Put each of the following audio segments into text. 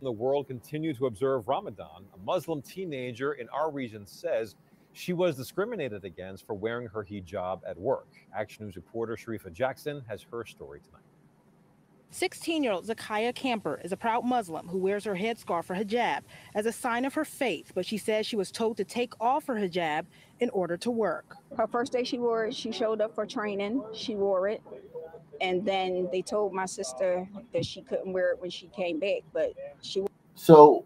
The world continue to observe Ramadan. A Muslim teenager in our region says she was discriminated against for wearing her hijab at work. Action News reporter Sharifa Jackson has her story tonight. 16 year old Zakaya Camper is a proud Muslim who wears her headscarf or hijab as a sign of her faith, but she says she was told to take off her hijab in order to work. Her first day she wore it, she showed up for training, she wore it, and then they told my sister that she couldn't wear it when she came back, but she. So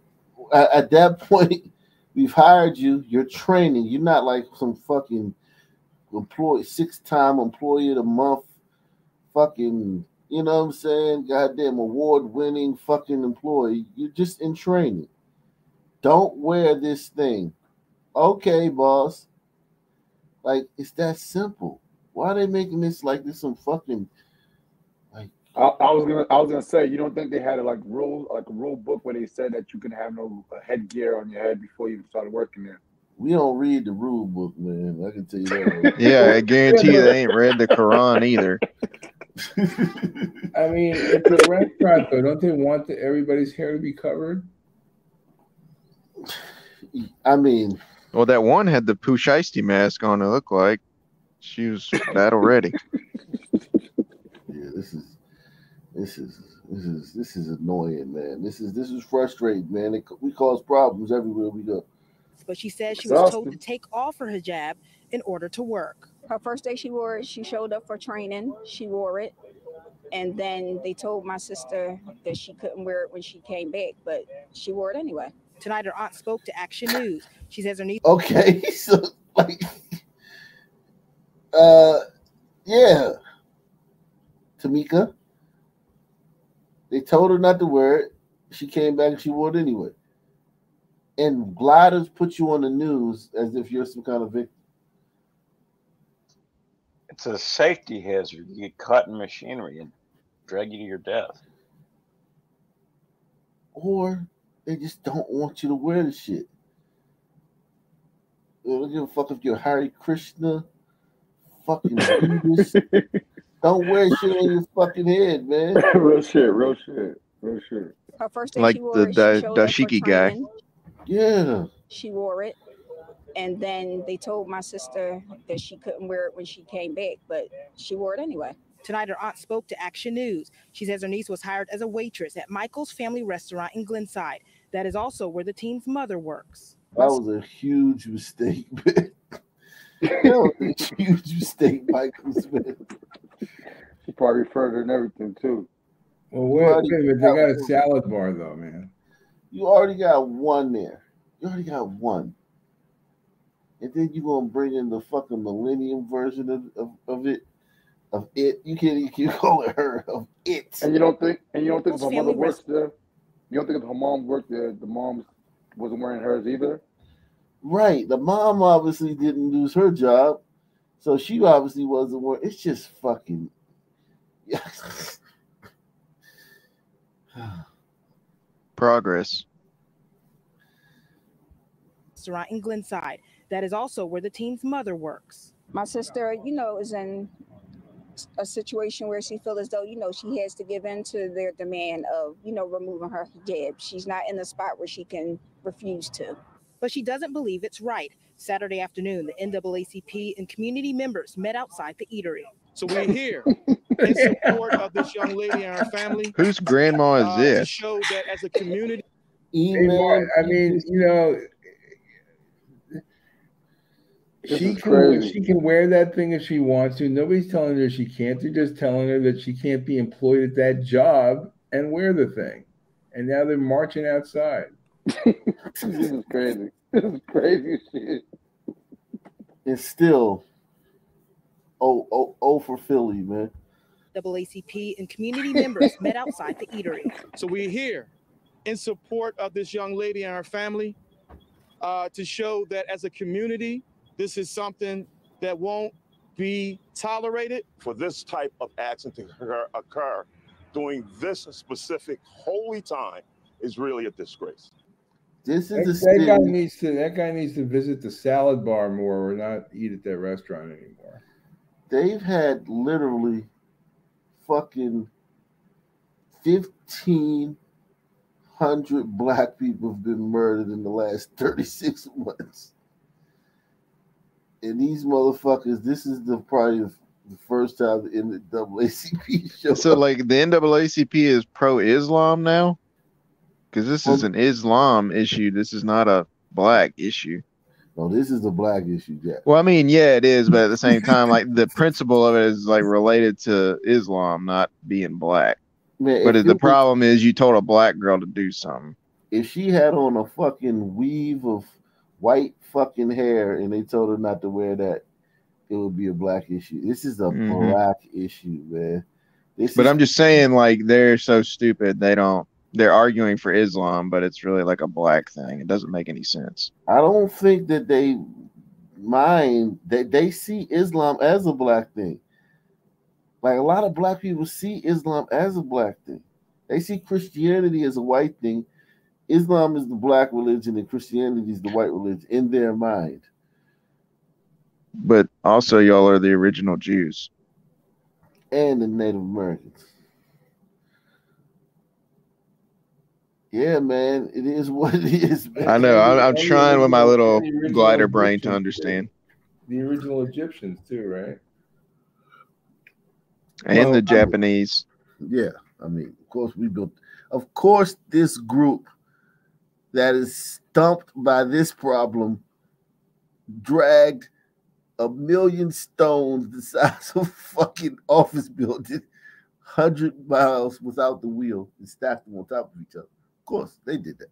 at, at that point, we've hired you, you're training, you're not like some fucking employee, six time employee of the month, fucking you know what I'm saying? Goddamn award winning fucking employee. You're just in training. Don't wear this thing. Okay, boss. Like, it's that simple. Why are they making this like this some fucking I, I was gonna I was gonna say you don't think they had a like rule like a rule book where they said that you can have no uh, headgear on your head before you started working there. we don't read the rule book, man. I can tell you that. Yeah, I guarantee you they ain't read the Quran either. I mean, it's a restaurant though. Don't they want the, everybody's hair to be covered? I mean, Well, that one had the Pooh Shiesty mask on. It looked like she was battle ready. yeah, this is this is this is this is annoying, man. This is this is frustrating, man. It, we cause problems everywhere we go. But she says she was told to take off her hijab in order to work. Her first day she wore it, she showed up for training, she wore it, and then they told my sister that she couldn't wear it when she came back, but she wore it anyway. Tonight, her aunt spoke to Action News. She says her niece. Okay, so like, uh, yeah, Tamika. They told her not to wear it. She came back and she wore it anyway. And gliders put you on the news as if you're some kind of victim. It's a safety hazard. You get caught in machinery and drag you to your death. Or they just don't want you to wear the shit. They don't give a fuck if you're Hare Krishna, fucking Buddhist. Don't wear shit on your fucking head, man. real shit, real shit, real shit. Her first day Like she wore the it, she da- showed up for dashiki guy. training, Yeah. She wore it, and then they told my sister that she couldn't wear it when she came back, but she wore it anyway. Tonight, her aunt spoke to Action News. She says her niece was hired as a waitress at Michael's Family Restaurant in Glenside. That is also where the teen's mother works. That was a huge mistake, man. that was a huge mistake, Michael Smith. She probably further than everything too. Well, wait, wait a minute. They got a salad bar though, man. You already got one there. You already got one. And then you're gonna bring in the fucking millennium version of, of, of it. Of it. You can't you keep calling her of it. And you don't think and you don't think if her mother works rest- there, you don't think if her mom worked there, the mom wasn't wearing hers either? Right. The mom obviously didn't lose her job. So she obviously wasn't wearing It's just fucking Progress. Restaurant in Glenside. That is also where the teen's mother works. My sister, you know, is in a situation where she feels as though, you know, she has to give in to their demand of, you know, removing her hijab. She's not in a spot where she can refuse to. But she doesn't believe it's right. Saturday afternoon, the NAACP and community members met outside the eatery. So we're here in support of this young lady and her family. Whose grandma is uh, To this? show that as a community, Hey, Mark, I mean, you know, This she can crazy. she can wear that thing if she wants to. Nobody's telling her she can't. They're just telling her that she can't be employed at that job and wear the thing. And now they're marching outside. this is crazy. This is crazy shit. it's still oh oh oh for Philly, man. NAACP and community members met outside the eatery. so we're here in support of this young lady and her family uh, to show that as a community, this is something that won't be tolerated. for this type of accident to occur, occur during this specific holy time is really a disgrace. This That, is a that guy needs to that guy needs to visit the salad bar more or not eat at that restaurant anymore. They've had literally fucking fifteen hundred black people have been murdered in the last 36 months. And these motherfuckers, this is the probably the, the first time in the NAACP show. So like the NAACP is pro-Islam now, because this is an Islam issue. This is not a black issue. No, this is a black issue, Jack. Well, I mean, yeah, it is, but at the same time, like the principle of it is like related to Islam, not being black. Man, But if the was- problem is, you told a black girl to do something. if she had on a fucking weave of white fucking hair and they told her not to wear that, it would be a black issue. This is a Mhm. black issue, man. This But is, I'm just saying, like they're so stupid. They don't. They're arguing for Islam, but it's really like a black thing. It doesn't make any sense. I don't think that they mind that they see Islam as a black thing. Like a lot of black people see Islam as a black thing. They see Christianity as a white thing. Islam is the black religion and Christianity is the white religion in their mind. But also, y'all are the original Jews. and the Native Americans. Yeah, man, it is what it is, man. I know. I'm, I'm trying with my little and the glider brain to understand. The original Egyptians too, right? And Well, the I mean- Japanese. Yeah, I mean, of course we built. Of course, this group that is stumped by this problem dragged a million stones the size of a fucking office building, hundred miles without the wheel, and stacked them on top of each other. Of course, they did that.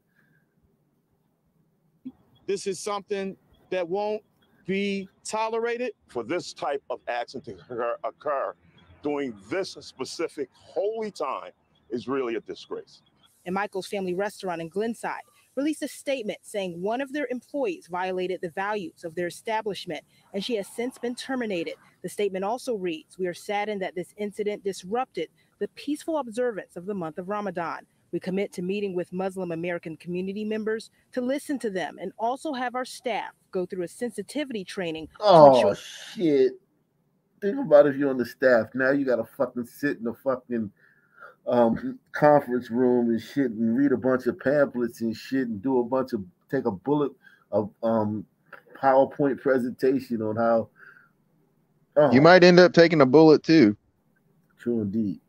This is something that won't be tolerated. For this type of action to occur, occur during this specific holy time is really a disgrace. and Michael's Family Restaurant in Glenside released a statement saying one of their employees violated the values of their establishment and she has since been terminated. The statement also reads We are saddened that this incident disrupted the peaceful observance of the month of Ramadan. We commit to meeting with Muslim American community members to listen to them and also have our staff go through a sensitivity training Oh ensure shit! Think about if you're on the staff. Now you gotta fucking sit in a fucking um conference room and shit and read a bunch of pamphlets and shit and do a bunch of take a bullet of um PowerPoint presentation on how oh, You might end up taking a bullet too. true indeed.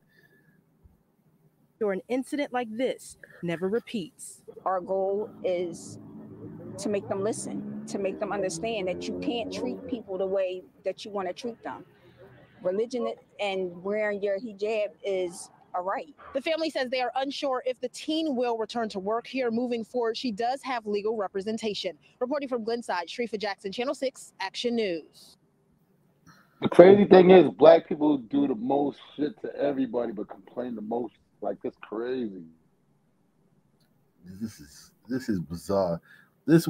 An incident like this never repeats. Our goal is to make them listen, to make them understand that you can't treat people the way that you want to treat them. Religion and wearing your hijab is a right. The family says they are unsure if the teen will return to work here moving forward. She does have legal representation. Reporting from Glenside, Sharifa Jackson, Channel 6, Action News. The crazy thing is, black people do the most shit to everybody, but complain the most. Like it's crazy. This is this is bizarre. This